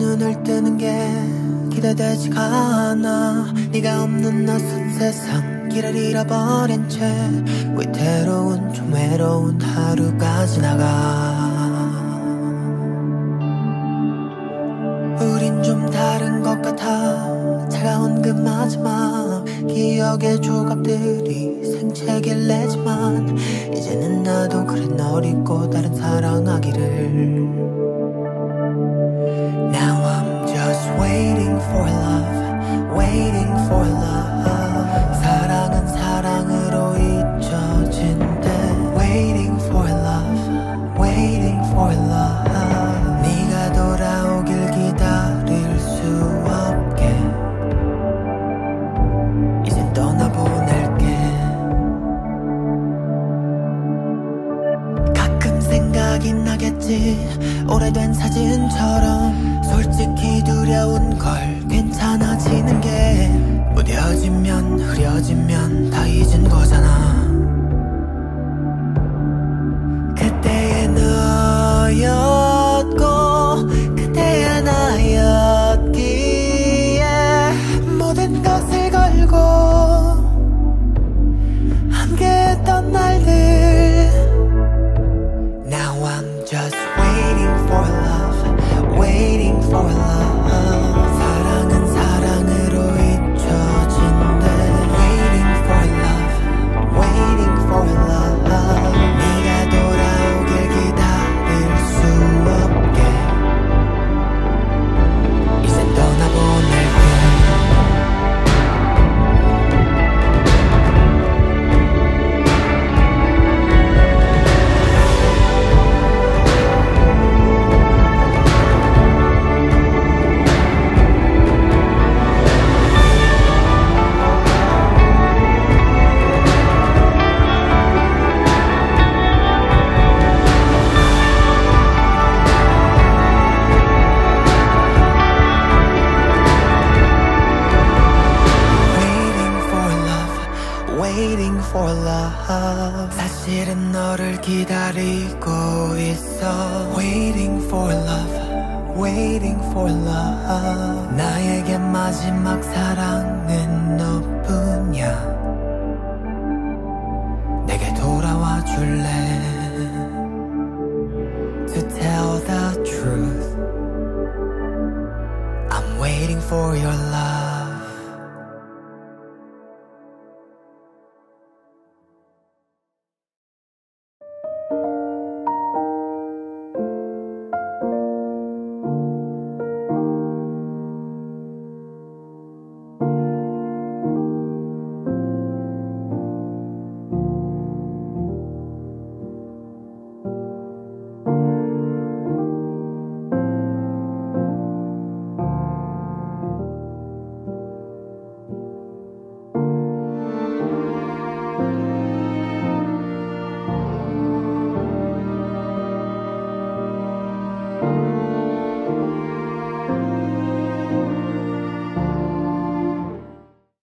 눈을 뜨는 게 기대되지가 않아. 네가 없는 낯선 세상 길을 잃어버린 채 위태로운 좀 외로운 하루가 지나가. 우린 좀 다른 것 같아. 차가운 그 마지막 기억의 조각들이 생채길 내지만 이제는 나도 그래 널 잊고 다른 사랑하기를 waiting for love Waiting for love 사랑은 사랑으 두려운 걸 괜찮아 waiting for love. 나에게 마지막 사랑은 너뿐이야. 내게 돌아와 줄래? To tell the truth, I'm waiting for your love.